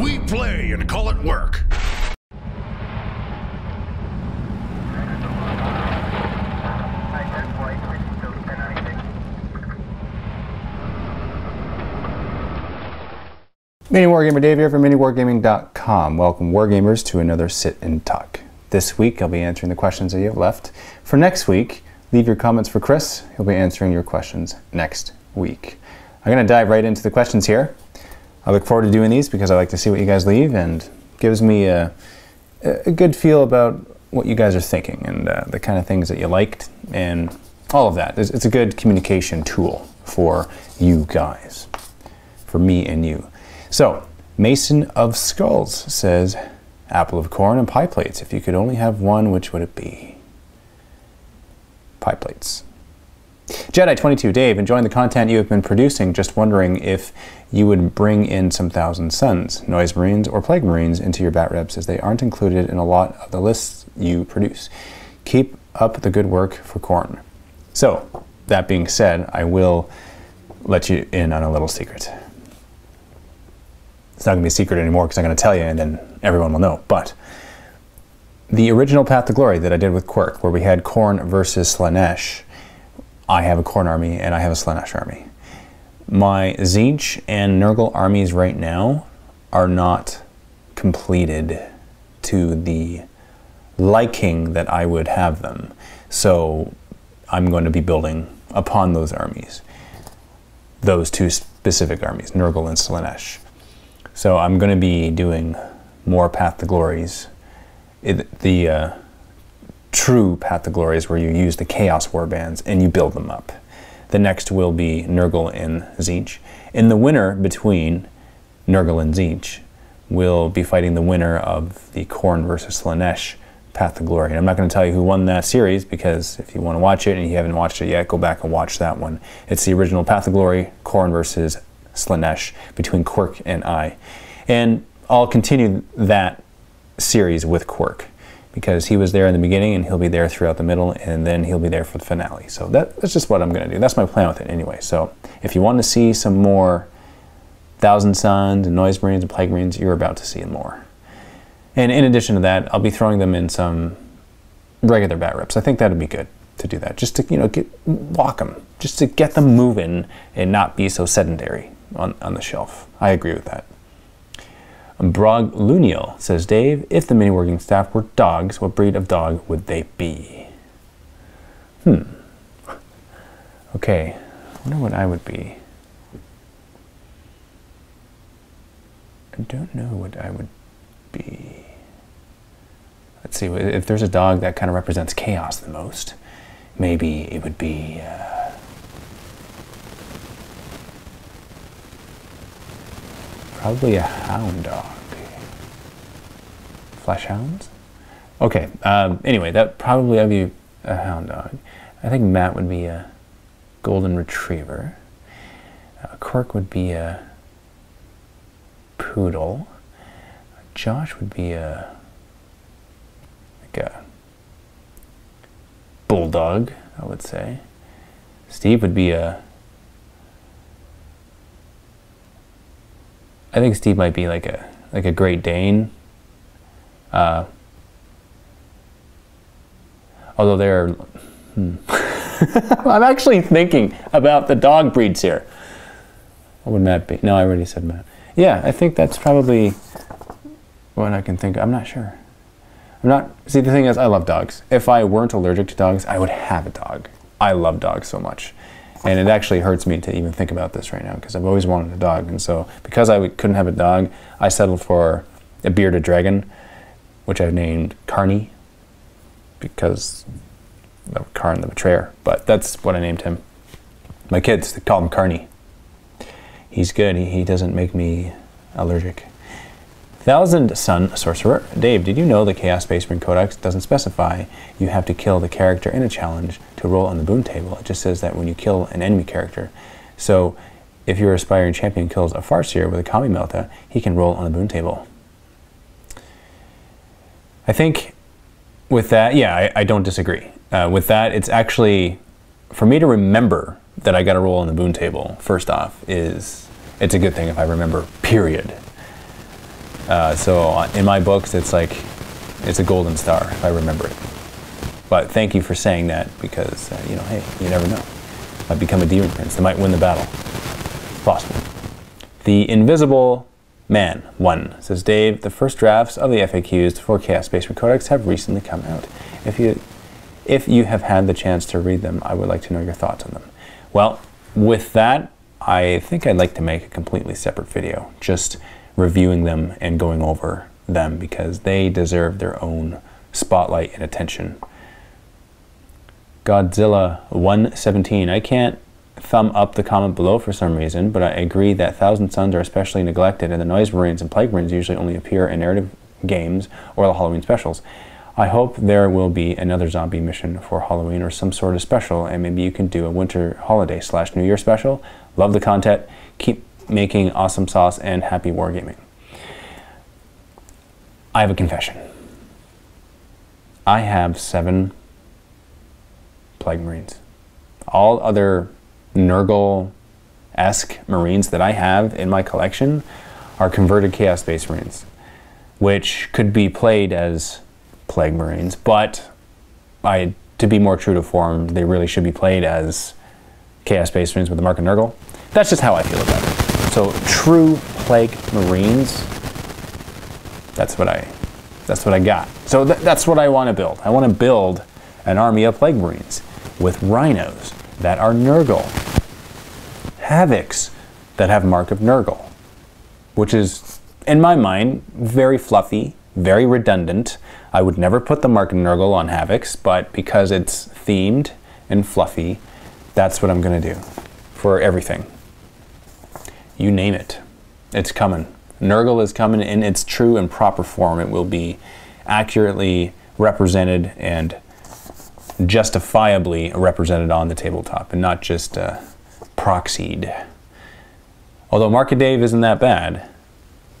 We play and call it work. Mini Wargamer Dave here from MiniWargaming.com. Welcome, Wargamers, to another Sit and Talk. This week, I'll be answering the questions that you have left. For next week, leave your comments for Chris. He'll be answering your questions next week. I'm going to dive right into the questions here. I look forward to doing these because I like to see what you guys leave and gives me a, a good feel about what you guys are thinking and uh, the kind of things that you liked and all of that. It's, it's a good communication tool for you guys, for me and you. So, Mason of Skulls says, Apple of Khorne and pie plates. If you could only have one, which would it be? Pie plates. Jedi22, Dave, enjoying the content you have been producing, just wondering if you would bring in some Thousand Sons, Noise Marines, or Plague Marines into your bat reps as they aren't included in a lot of the lists you produce. Keep up the good work for Khorne. So, that being said, I will let you in on a little secret. It's not going to be a secret anymore because I'm going to tell you and then everyone will know. But the original Path to Glory that I did with Quirk, where we had Khorne versus Slaanesh, I have a Khorne army and I have a Slaanesh army. My Tzeentch and Nurgle armies right now are not completed to the liking that I would have them. So I'm going to be building upon those armies, those two specific armies, Nurgle and Slaanesh. So I'm going to be doing more Path to Glories. It, the uh, true Path to is where you use the Chaos Warbands and you build them up. The next will be Nurgle and Tzeentch. In the winner between Nurgle and Tzeentch, will be fighting the winner of the Khorne versus Slaanesh Path to Glory. And I'm not going to tell you who won that series because if you want to watch it and you haven't watched it yet, go back and watch that one. It's the original Path to Glory, Khorne versus Slaanesh between Quirk and I. And I'll continue that series with Quirk because he was there in the beginning and he'll be there throughout the middle and then he'll be there for the finale. So that, that's just what I'm going to do. That's my plan with it anyway. So if you want to see some more Thousand Sons and Noise Marines and Plague Marines, you're about to see more. And in addition to that, I'll be throwing them in some regular bat reps. I think that'd be good to do that, just to you know get walk them, just to get them moving and not be so sedentary on, on the shelf. I agree with that. Brog Luniel says, Dave, if the Mini Wargaming staff were dogs, what breed of dog would they be? Hmm. Okay, I wonder what I would be. I don't know what I would be. Let's see, if there's a dog that kind of represents chaos the most, maybe it would be. Uh, Probably a hound dog. Flesh hounds? Okay, um, anyway, that probably would be a hound dog. I think Matt would be a golden retriever. Uh, Quirk would be a poodle. Josh would be a like a bulldog, I would say. Steve would be a I think Steve might be like a like a Great Dane. Uh, although there are, hmm. I'm actually thinking about the dog breeds here. What would Matt be? No, I already said Matt. Yeah, I think that's probably what I can think. I'm not sure. I'm not. See, the thing is, I love dogs. If I weren't allergic to dogs, I would have a dog. I love dogs so much. And it actually hurts me to even think about this right now because I've always wanted a dog. And so, because I couldn't have a dog, I settled for a bearded dragon, which I've named Carney because of Khârn the Betrayer. But that's what I named him. My kids, they call him Carney. He's good, he, he doesn't make me allergic. Thousand Sun Sorcerer. Dave, did you know the Chaos Space Marine Codex doesn't specify you have to kill the character in a challenge to roll on the boon table? It just says that when you kill an enemy character. So if your aspiring champion kills a Farseer with a Combi-Melta, he can roll on the boon table. I think with that, yeah, I, I don't disagree. Uh, with that, it's actually, for me to remember that I got a roll on the boon table, first off, is it's a good thing if I remember, period Uh, so uh, in my books, it's like it's a golden star if I remember it. But thank you for saying that because uh, you know, hey, you never know. Might become a demon prince. They might win the battle. It's possible. The Invisible Man one says Dave. The first drafts of the FAQs for Chaos Marine Codex have recently come out. If you if you have had the chance to read them, I would like to know your thoughts on them. Well, with that, I think I'd like to make a completely separate video, just reviewing them and going over them because they deserve their own spotlight and attention. Godzilla 117. I can't thumb up the comment below for some reason, but I agree that Thousand Sons are especially neglected, and the Noise Marines and Plague Marines usually only appear in narrative games or the Halloween specials. I hope there will be another zombie mission for Halloween or some sort of special, and maybe you can do a winter holiday slash New Year special. Love the content. Keep making awesome sauce and happy wargaming. I have a confession. I have seven Plague Marines. All other Nurgle esque Marines that I have in my collection are converted Chaos Space Marines, which could be played as Plague Marines, but I, to be more true to form, they really should be played as Chaos Space Marines with the Mark of Nurgle. That's just how I feel about it. So true Plague Marines, that's what I, that's what I got. So th that's what I want to build. I want to build an army of Plague Marines with rhinos that are Nurgle, Havocs that have Mark of Nurgle, which is, in my mind, very fluffy, very redundant. I would never put the Mark of Nurgle on Havocs, but because it's themed and fluffy, that's what I'm going to do for everything. You name it, it's coming. Nurgle is coming in its true and proper form. It will be accurately represented and justifiably represented on the tabletop and not just uh, proxied. Although Market Dave isn't that bad,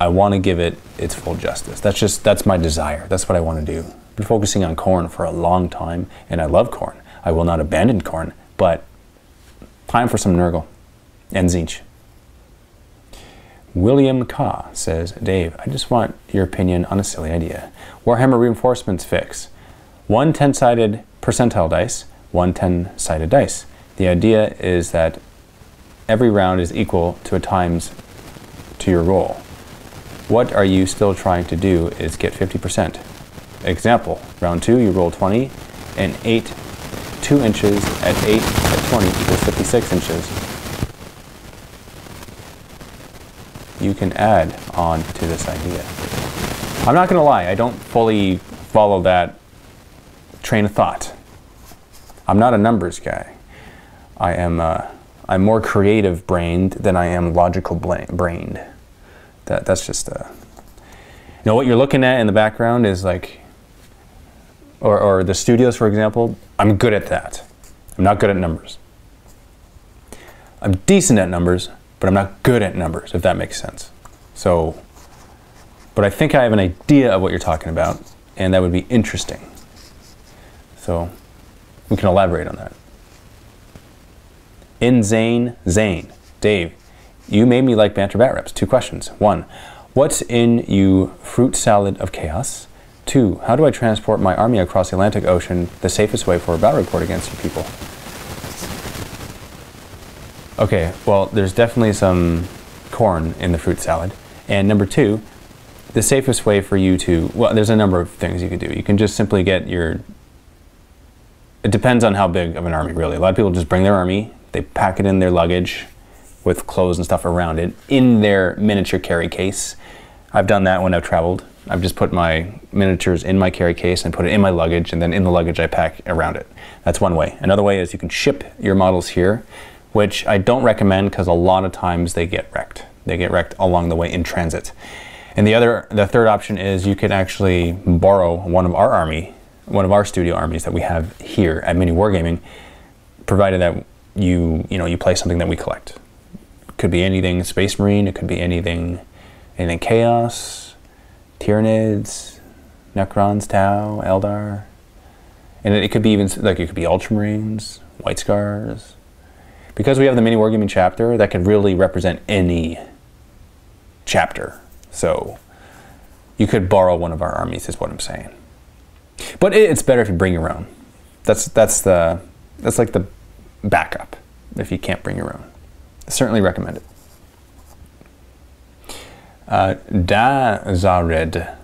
I want to give it its full justice. That's just that's my desire. That's what I want to do. I've been focusing on Khorne for a long time, and I love Khorne. I will not abandon Khorne, but time for some Nurgle and Tzeentch. William Ka says, Dave, I just want your opinion on a silly idea. Warhammer Reinforcements fix. One 10-sided percentile dice, one 10-sided dice. The idea is that every round is equal to a times to your roll. What are you still trying to do is get 50%. Example, round two, you roll 20, and 8, 2 inches at 8 at 20 equals 56 inches. You can add on to this idea. I'm not going to lie, I don't fully follow that train of thought. I'm not a numbers guy. I am uh, I'm more creative brained than I am logical brained. That that's just uh, you know what you're looking at in the background is like or, or the studios for example. I'm good at that. I'm not good at numbers. I'm decent at numbers, but I'm not good at numbers, if that makes sense. So, but I think I have an idea of what you're talking about, and that would be interesting. So we can elaborate on that. In Zane, Zane, Dave, you made me like banter bat reps. Two questions. One, what's in you fruit salad of chaos? Two, how do I transport my army across the Atlantic Ocean the safest way for a battle report against you people? Okay, well, there's definitely some Khorne in the fruit salad. And number two, the safest way for you to, well, there's a number of things you could do. You can just simply get your it depends on how big of an army, really. A lot of people just bring their army, they pack it in their luggage with clothes and stuff around it in their miniature carry case. I've done that when I've traveled. I've just put my miniatures in my carry case and put it in my luggage, and then in the luggage I pack around it. That's one way. Another way is you can ship your models here, which I don't recommend because a lot of times they get wrecked. They get wrecked along the way in transit. And the other, the third option is you could actually borrow one of our army one of our studio armies that we have here at Mini Wargaming, provided that you you know you play something that we collect. Could be anything Space Marine. It could be anything anything Chaos, Tyranids, Necrons, Tau, Eldar, and it, it could be even like it could be Ultramarines, White Scars. Because we have the Mini Wargaming chapter, that could really represent any chapter. So You could borrow one of our armies, is what I'm saying. But it- it's better if you bring your own. That's that's the that's like the backup if you can't bring your own. Certainly recommend it. Uh, Dazared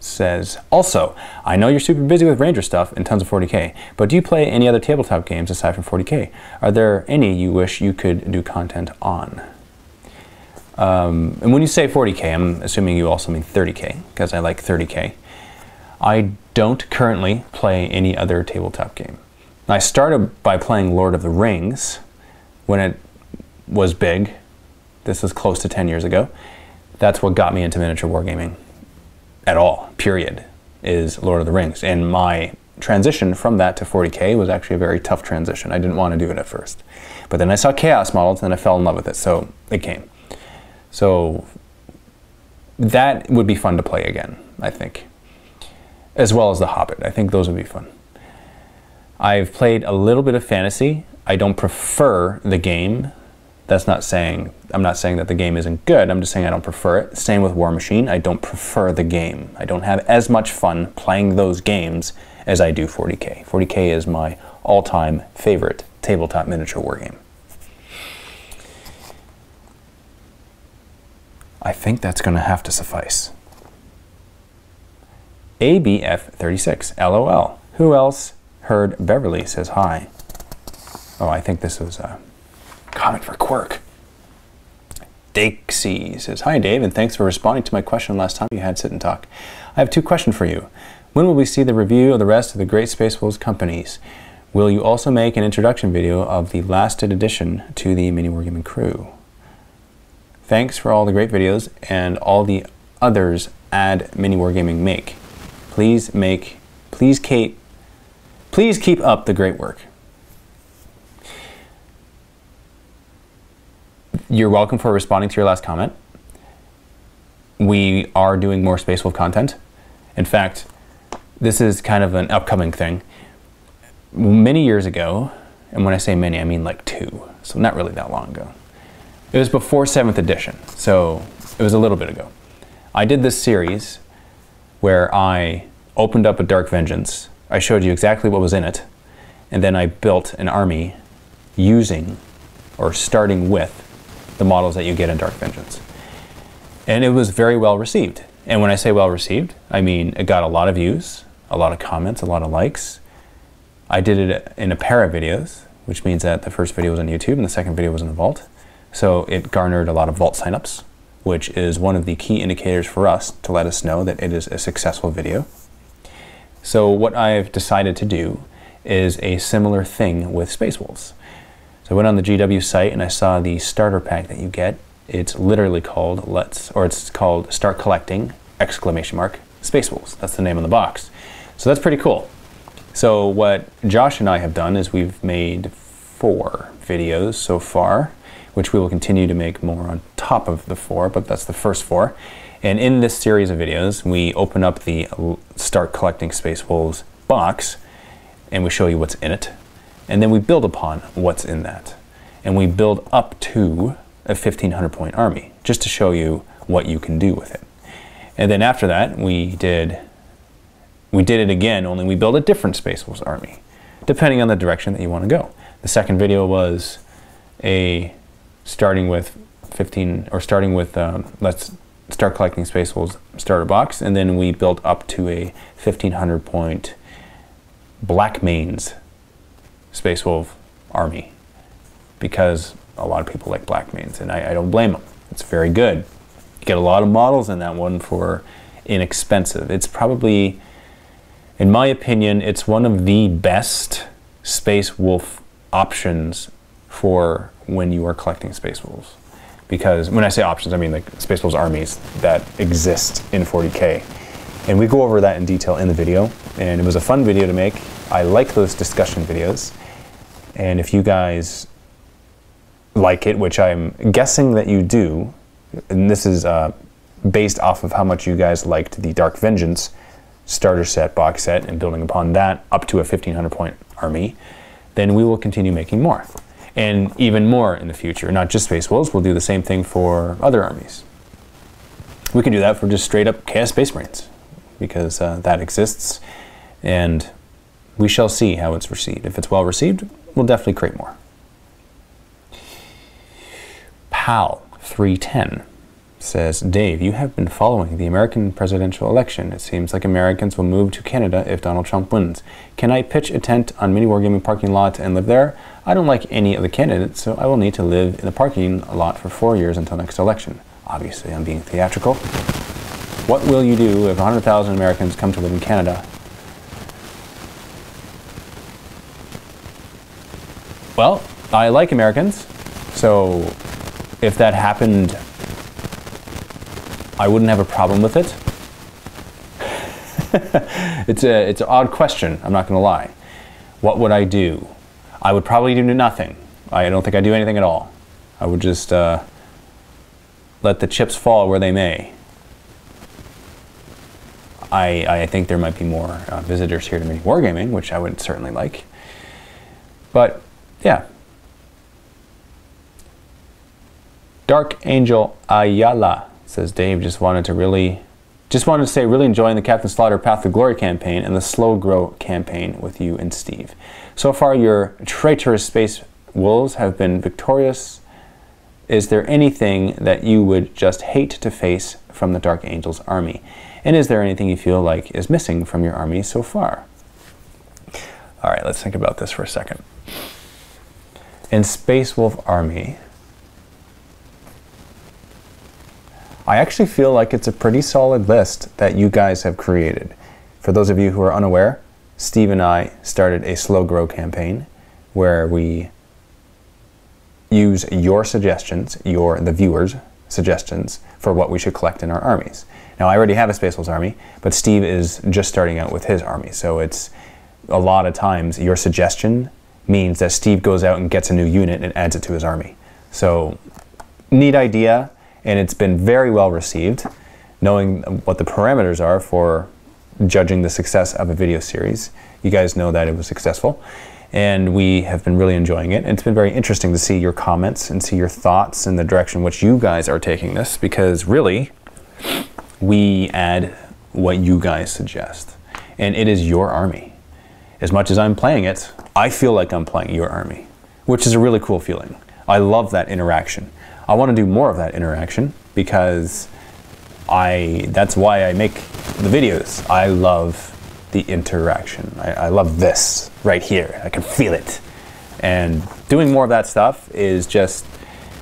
says, also, I know you're super busy with Ranger stuff and tons of 40k, but do you play any other tabletop games aside from 40k? Are there any you wish you could do content on? Um, and when you say 40k, I'm assuming you also mean 30k, because I like 30k. I don't currently play any other tabletop game. I started by playing Lord of the Rings when it was big. This is close to 10 years ago. That's what got me into miniature wargaming at all, period, is Lord of the Rings. And my transition from that to 40K was actually a very tough transition. I didn't want to do it at first. But then I saw Chaos models and I fell in love with it, so it came. So that would be fun to play again, I think. As well as The Hobbit. I think those would be fun. I've played a little bit of fantasy. I don't prefer the game. That's not saying I'm not saying that the game isn't good. I'm just saying I don't prefer it. Same with Warmachine. I don't prefer the game. I don't have as much fun playing those games as I do 40K. 40K is my all-time favorite tabletop miniature war game. I think that's going to have to suffice. ABF36, LOL. Who else heard Beverly says hi? Oh, I think this was uh, a comment for Quirk. Dixie says, Hi Dave, and thanks for responding to my question last time you had sit and talk. I have two questions for you. When will we see the review of the rest of the Great Space Wolves companies? Will you also make an introduction video of the lasted addition to the Mini Wargaming crew? Thanks for all the great videos and all the others Add Mini Wargaming make. Please make, please keep, please keep up the great work. You're welcome for responding to your last comment. We are doing more Space Wolf content. In fact, this is kind of an upcoming thing. Many years ago, and when I say many, I mean like two, so not really that long ago. It was before 7th edition, so it was a little bit ago. I did this series where I opened up a Dark Vengeance. I showed you exactly what was in it, and then I built an army using or starting with the models that you get in Dark Vengeance. And it was very well received. And when I say well received, I mean it got a lot of views, a lot of comments, a lot of likes. I did it in a pair of videos, which means that the first video was on YouTube and the second video was in the vault. So it garnered a lot of vault signups, which is one of the key indicators for us to let us know that it is a successful video. So what I've decided to do is a similar thing with Space Wolves. So I went on the GW site and I saw the starter pack that you get. It's literally called Let's, or it's called Start Collecting, exclamation mark, Space Wolves. That's the name on the box. So that's pretty cool. So what Josh and I have done is we've made four videos so far, which we will continue to make more on top of the four, but that's the first four. And in this series of videos, we open up the Start Collecting Space Wolves box and we show you what's in it. And then we build upon what's in that. And we build up to a 1500 point army just to show you what you can do with it. And then after that, we did we did it again, only we built a different Space Wolves army, depending on the direction that you want to go. The second video was a starting with 15 or starting with um, let's start collecting Space Wolves starter box, and then we built up to a 1500 point Black Manes Space Wolf army because a lot of people like Black Manes, and I, I don't blame them. It's very good. You get a lot of models in that one for inexpensive. It's probably, in my opinion, it's one of the best Space Wolf options for when you are collecting Space Wolves. Because when I say options, I mean like Space Wolves armies that exist in 40k. And we go over that in detail in the video, and it was a fun video to make. I like those discussion videos. And if you guys like it, which I'm guessing that you do, and this is uh, based off of how much you guys liked the Dark Vengeance starter set box set and building upon that up to a 1500 point army, then we will continue making more. And even more in the future. Not just Space Wolves, we'll do the same thing for other armies. we can do that for just straight up Chaos Space Marines because uh, that exists and we shall see how it's received. If it's well received, we'll definitely create more. PAL 310 says, Dave, you have been following the American presidential election. It seems like Americans will move to Canada if Donald Trump wins. Can I pitch a tent on Mini Wargaming parking lot and live there? I don't like any of the candidates, so I will need to live in the parking lot for four years until next election. Obviously, I'm being theatrical. What will you do if 100,000 Americans come to live in Canada? Well, I like Americans, so if that happened I wouldn't have a problem with it. it's a it's an odd question. I'm not going to lie. What would I do? I would probably do nothing. I don't think I'd do anything at all. I would just uh, let the chips fall where they may. I, I think there might be more uh, visitors here to Mini Wargaming, which I would certainly like. But yeah. Dark Angel Ayala says Dave just wanted to really just wanted to say really enjoying the Captain Slaughter Path to Glory campaign and the Slow Grow campaign with you and Steve. So far your traitorous space wolves have been victorious. Is there anything that you would just hate to face from the Dark Angels army? And is there anything you feel like is missing from your army so far? All right, let's think about this for a second. In Space Wolf Army, I actually feel like it's a pretty solid list that you guys have created. For those of you who are unaware, Steve and I started a slow grow campaign where we use your suggestions, your the viewers' suggestions for what we should collect in our armies. Now I already have a Space Wolves army, but Steve is just starting out with his army. So it's a lot of times your suggestion means that Steve goes out and gets a new unit and adds it to his army. So neat idea and it's been very well received. Knowing what the parameters are for judging the success of a video series, you guys know that it was successful, and we have been really enjoying it. And it's been very interesting to see your comments and see your thoughts and the direction which you guys are taking this, because really, we add what you guys suggest, and it is your army. As much as I'm playing it, I feel like I'm playing your army, which is a really cool feeling. I love that interaction. I want to do more of that interaction because I that's why I make the videos. I love the interaction. I, I love this right here. I can feel it. And doing more of that stuff is just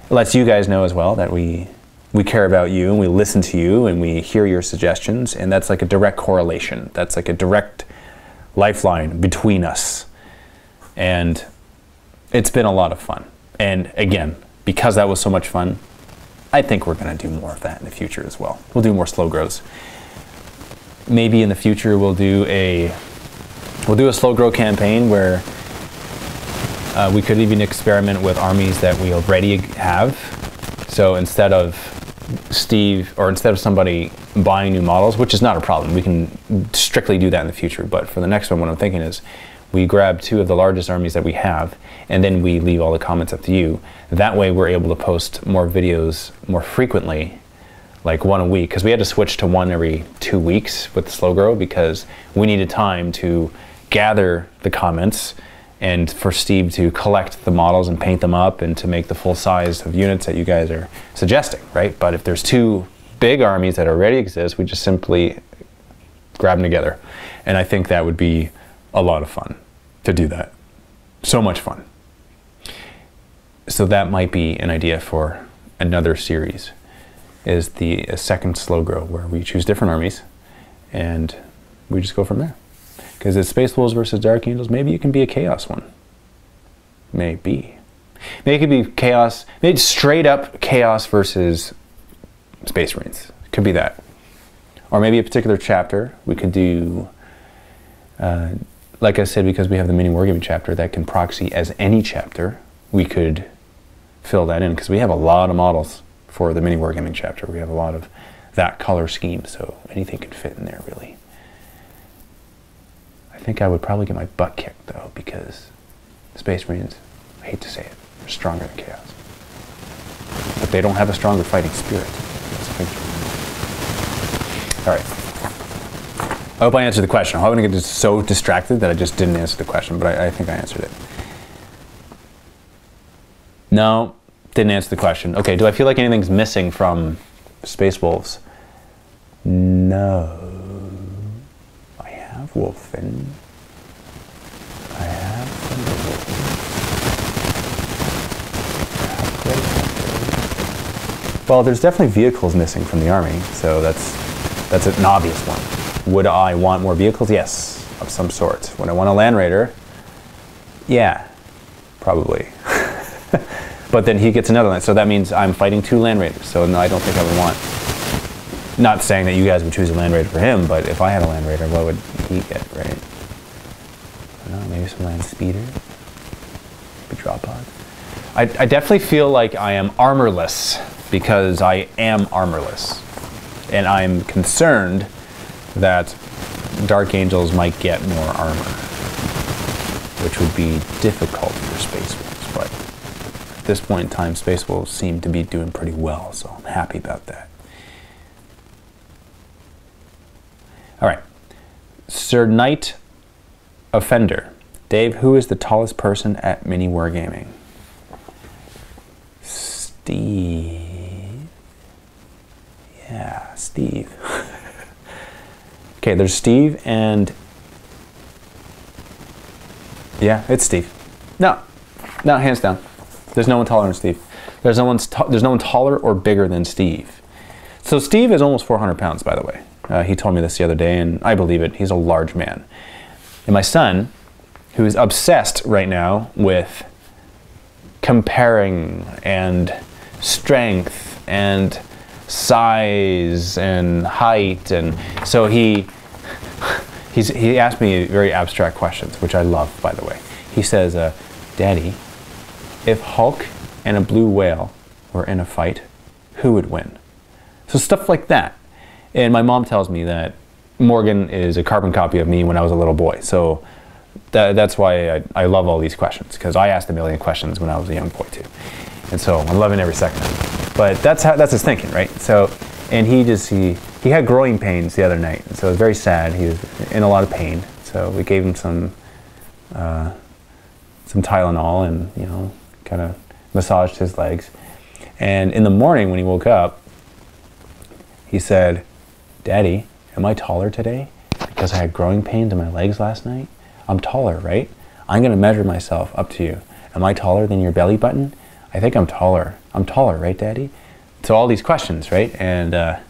lets you guys know as well that we we care about you and we listen to you and we hear your suggestions and that's like a direct correlation. That's like a direct lifeline between us. And it's been a lot of fun. And again, because that was so much fun, I think we're going to do more of that in the future as well. We'll do more slow grows. Maybe in the future we'll do a we'll do a slow grow campaign where uh, we could even experiment with armies that we already have. So instead of Steve or instead of somebody buying new models, which is not a problem, we can strictly do that in the future. But for the next one, what I'm thinking is we grab two of the largest armies that we have, and then we leave all the comments up to you. That way, we're able to post more videos more frequently, like one a week, because we had to switch to one every two weeks with slow grow because we needed time to gather the comments and for Steve to collect the models and paint them up and to make the full size of units that you guys are suggesting, right? But if there's two big armies that already exist, we just simply grab them together. And I think that would be a lot of fun to do that. So much fun. So that might be an idea for another series is the second slow grow where we choose different armies and we just go from there. Because it's Space Wolves versus Dark Angels, maybe it can be a chaos one. Maybe. Maybe it could be chaos, maybe straight up chaos versus Space Marines. Could be that. Or maybe a particular chapter. We could do uh, like I said, because we have the mini wargaming chapter that can proxy as any chapter, we could fill that in because we have a lot of models for the mini wargaming chapter. We have a lot of that color scheme, so anything can fit in there really. I think I would probably get my butt kicked though because Space Marines, I hate to say it, are stronger than Chaos. But they don't have a stronger fighting spirit. All right. I hope I answered the question. I hope I didn't get so distracted that I just didn't answer the question, but I, I think I answered it. No, didn't answer the question. Okay, do I feel like anything's missing from Space Wolves? No. I have Wulfen. I have Hunter. Well, there's definitely vehicles missing from the army, so that's that's an obvious one. Would I want more vehicles? Yes, of some sort. Would I want a Land Raider? Yeah, probably. but then he gets another land, so that means I'm fighting two Land Raiders. So no, I don't think I would want. Not saying that you guys would choose a Land Raider for him, but if I had a Land Raider, what would he get, right? I don't know, maybe some Land Speeder? Maybe Drop Pod? I, I definitely feel like I am armorless because I am armorless. And I'm concerned that Dark Angels might get more armor, which would be difficult for Space Wolves. But at this point in time, Space Wolves seem to be doing pretty well, so I'm happy about that. All right. Sir Knight Offender. Dave, who is the tallest person at Mini Wargaming? Steve. Yeah, Steve. Okay, there's Steve and. Yeah, it's Steve. No, no, hands down. There's no one taller than Steve. There's no, one's there's no one taller or bigger than Steve. So Steve is almost 400 pounds, by the way. Uh, he told me this the other day, and I believe it. He's a large man. And my son, who is obsessed right now with comparing and strength and size and height, and so he he's, he asked me very abstract questions, which I love, by the way. He says, uh, "Daddy, if Hulk and a blue whale were in a fight, who would win?" So stuff like that. And my mom tells me that Morgan is a carbon copy of me when I was a little boy. So that, that's why I, I love all these questions because I asked a million questions when I was a young boy too. And so I'm loving every second of it. But that's how that's his thinking, right? So and he just he he had growing pains the other night. So it was very sad. He was in a lot of pain. So we gave him some uh, some Tylenol and you know kind of massaged his legs. And in the morning when he woke up, he said, Daddy, am I taller today? Because I had growing pains in my legs last night? I'm taller, right? I'm going to measure myself up to you. Am I taller than your belly button? I think I'm taller. I'm taller, right, Daddy? So all these questions, right? And uh,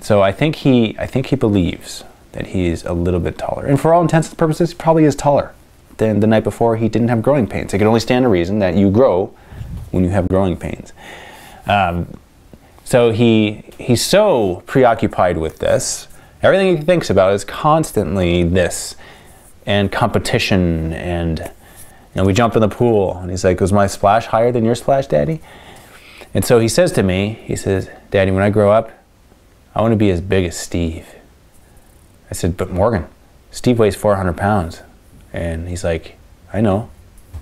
so I think he, I think he believes that he's a little bit taller, and for all intents and purposes, he probably is taller than the night before. He didn't have growing pains. It can only stand to reason that you grow when you have growing pains. Um, so he he's so preoccupied with this. Everything he thinks about is constantly this and competition and you know we jump in the pool and he's like, "Was my splash higher than your splash, Daddy?" And so he says to me, he says, "Daddy, when I grow up, I want to be as big as Steve." I said, "But Morgan, Steve weighs 400 pounds," and he's like, "I know.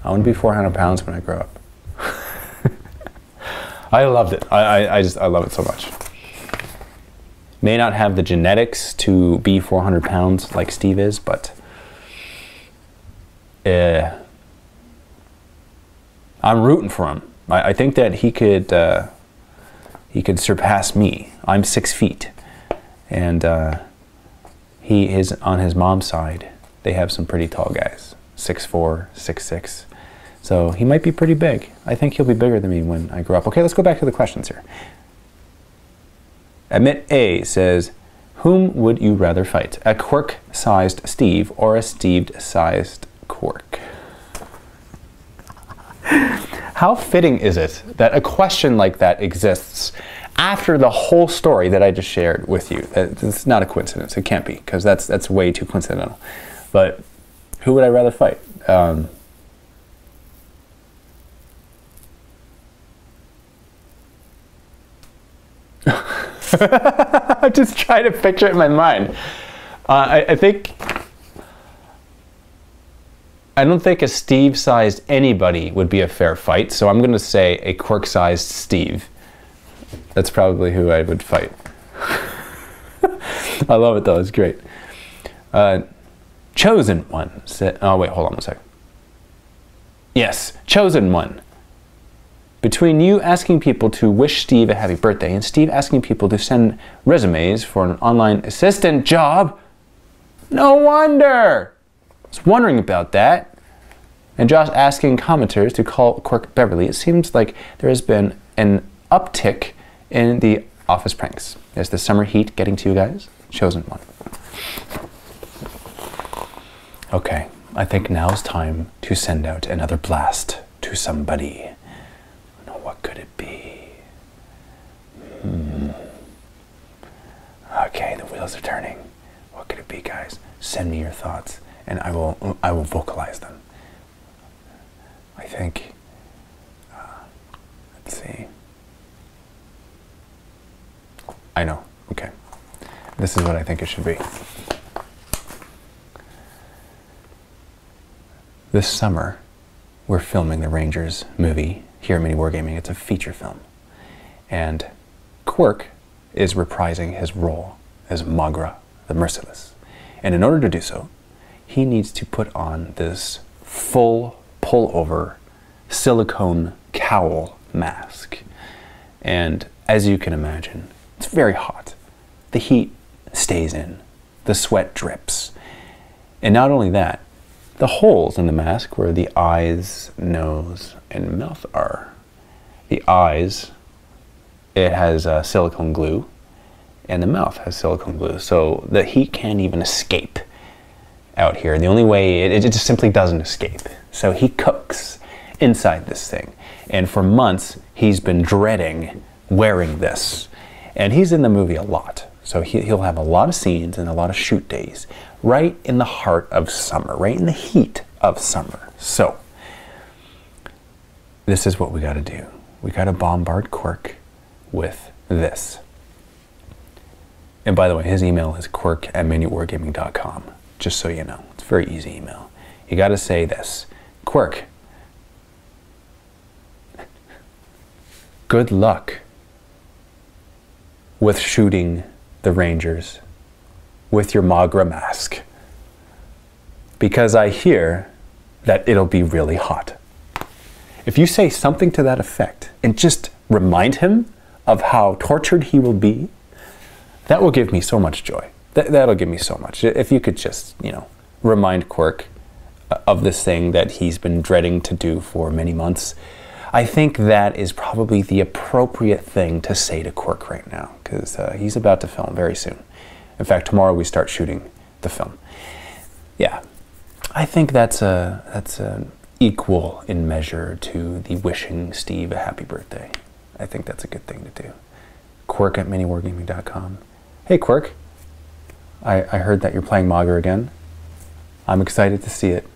I want to be 400 pounds when I grow up." I loved it. I, I, I, just I love it so much. May not have the genetics to be 400 pounds like Steve is, but uh, I'm rooting for him. I, I think that he could uh, he could surpass me. I'm six feet, and uh, he is on his mom's side. They have some pretty tall guys, six four, six six. So he might be pretty big. I think he'll be bigger than me when I grow up. Okay, let's go back to the questions here. Admit A says, Whom would you rather fight? A quirk sized Steve or a Steve sized quirk? How fitting is it that a question like that exists after the whole story that I just shared with you? It's not a coincidence. It can't be because that's that's way too coincidental. But who would I rather fight? Um, I'm just trying to picture it in my mind. Uh, I, I, think. I don't think a Steve sized anybody would be a fair fight, so I'm going to say a quirk sized Steve. That's probably who I would fight. I love it though. It's great. Uh, chosen one "Oh wait, hold on one sec. Yes, chosen one. Between you asking people to wish Steve a happy birthday and Steve asking people to send resumes for an online assistant job, no wonder. Was wondering about that. And Josh asking commenters to call Quirk Beverly. It seems like there has been an uptick in the office pranks. Is the summer heat getting to you guys? Chosen one. Okay, I think now is time to send out another blast to somebody. Now, what could it be? Hmm. Okay, the wheels are turning. What could it be, guys? Send me your thoughts, and I will I will vocalize them. I think. Uh, let's see. I know. Okay. This is what I think it should be. This summer, we're filming the Rangers movie here at Mini Wargaming. It's a feature film. And Quirk is reprising his role as Magra, the Merciless. And in order to do so, he needs to put on this full pullover silicone cowl mask. And as you can imagine, it's very hot. The heat stays in, the sweat drips. And not only that, the holes in the mask where the eyes, nose, and mouth are. The eyes, it has uh, silicone glue, and the mouth has silicone glue. So the heat can't even escape out here. The only way, it, it just simply doesn't escape. So he cooks inside this thing. And for months, he's been dreading wearing this. And he's in the movie a lot. So he, he'll have a lot of scenes and a lot of shoot days right in the heart of summer, right in the heat of summer. So, this is what we got to do. We got to bombard Quirk with this. And by the way, his email is quirk at miniwargaming.com, just so you know. It's very easy email. You got to say this Quirk, good luck with shooting the Rangers with your Magra mask. Because I hear that it'll be really hot. If you say something to that effect and just remind him of how tortured he will be, that will give me so much joy. That, that'll give me so much. If you could just, you know, remind Quirk of this thing that he's been dreading to do for many months, I think that is probably the appropriate thing to say to Quirk right now because uh, he's about to film very soon. In fact, tomorrow we start shooting the film. Yeah, I think that's a that's equal in measure to the wishing Steve a happy birthday. I think that's a good thing to do. Quirk at miniwargaming.com. Hey Quirk, I, I heard that you're playing Magra again. I'm excited to see it.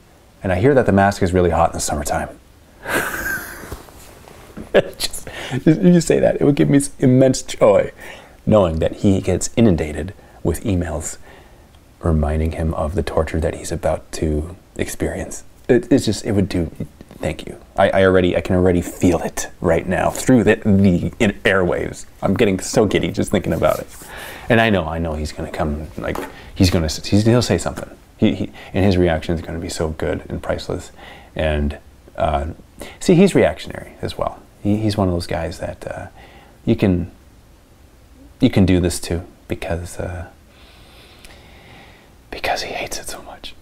And I hear that the mask is really hot in the summertime. just, just, you say that, it would give me immense joy knowing that he gets inundated with emails reminding him of the torture that he's about to experience. It, it's just, it would do, thank you. I, I, already, I can already feel it right now through the, the airwaves. I'm getting so giddy just thinking about it. And I know, I know he's going to come, like, he's going to, he'll say something. He, he, and his reaction is going to be so good and priceless. And uh, see, he's reactionary as well. He, he's one of those guys that uh, you can, you can do this to because uh, because he hates it so much.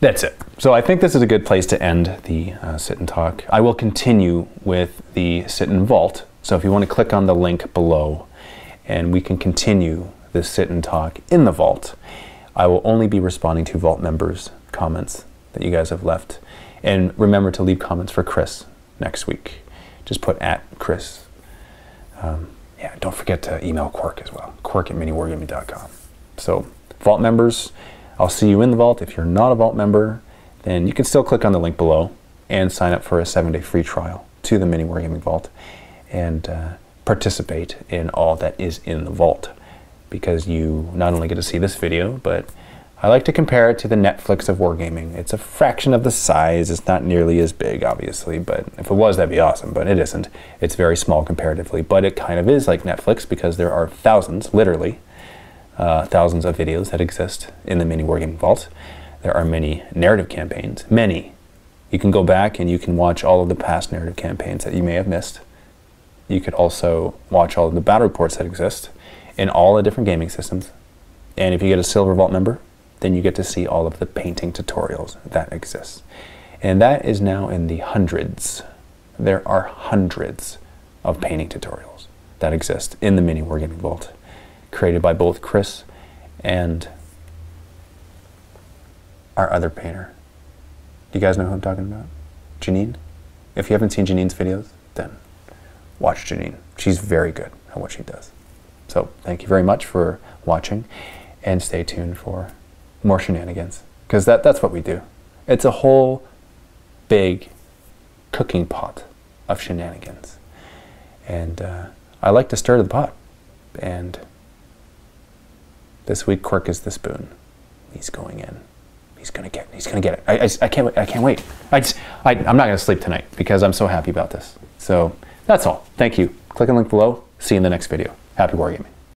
That's it. So I think this is a good place to end the uh, sit and talk. I will continue with the sit and vault. So if you want to click on the link below, and we can continue this sit and talk in the vault. I will only be responding to vault members' comments that you guys have left. And remember to leave comments for Chris next week. Just put at Chris. Um, yeah, don't forget to email Quirk as well. Quirk at miniwargaming.com. So, Vault members, I'll see you in the Vault. If you're not a Vault member, then you can still click on the link below and sign up for a seven day free trial to the Mini Wargaming Vault and uh, participate in all that is in the Vault because you not only get to see this video, but I like to compare it to the Netflix of wargaming. It's a fraction of the size. It's not nearly as big, obviously, but if it was, that'd be awesome, but it isn't. It's very small comparatively, but it kind of is like Netflix because there are thousands, literally, uh, thousands of videos that exist in the mini wargaming vault. There are many narrative campaigns, many. You can go back and you can watch all of the past narrative campaigns that you may have missed. You could also watch all of the battle reports that exist in all the different gaming systems. And if you get a Silver Vault member, then you get to see all of the painting tutorials that exist. And that is now in the hundreds. There are hundreds of painting tutorials that exist in the Mini Wargaming Vault, created by both Chris and our other painter. Do you guys know who I'm talking about? Janine? If you haven't seen Janine's videos, watch Janine. She's very good at what she does. So thank you very much for watching and stay tuned for more shenanigans because that, that's what we do. It's a whole big cooking pot of shenanigans. And uh, I like to stir the pot. And this week, Quirk is the spoon. He's going in. He's gonna get. He's gonna get it. I, I, I can't. I can't wait. I, just, I I'm not gonna sleep tonight because I'm so happy about this. So that's all. Thank you. Click the link below. See you in the next video. Happy wargaming.